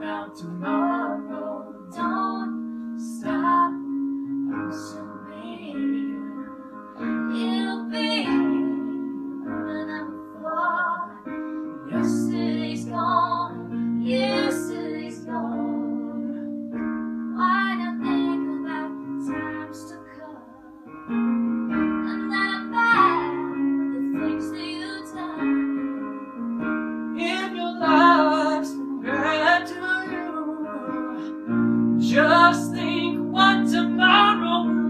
about tomorrow. Don't stop using me. It'll be better than before. Yesterday. just think what tomorrow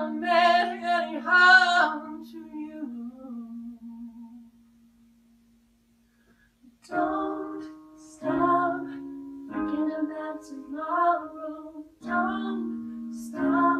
any harm to you. Don't stop thinking about tomorrow. Don't stop,